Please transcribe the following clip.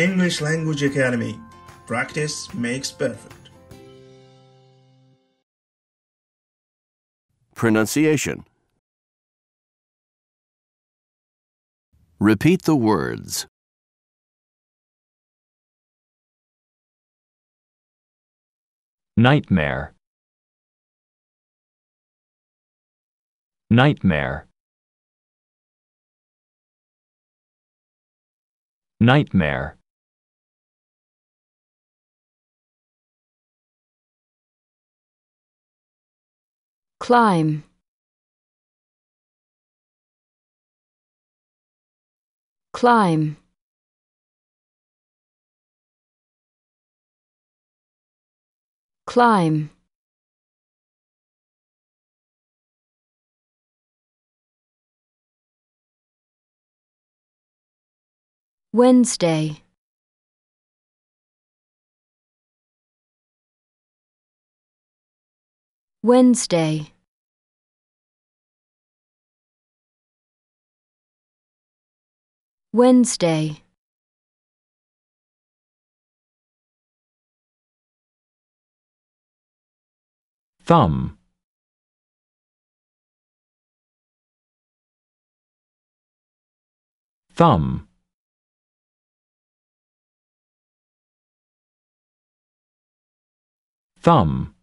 English Language Academy. Practice makes perfect. Pronunciation. Repeat the words. Nightmare. Nightmare. Nightmare. Climb. Climb. Climb. Wednesday. Wednesday Wednesday Thumb. Thumb. Thumb.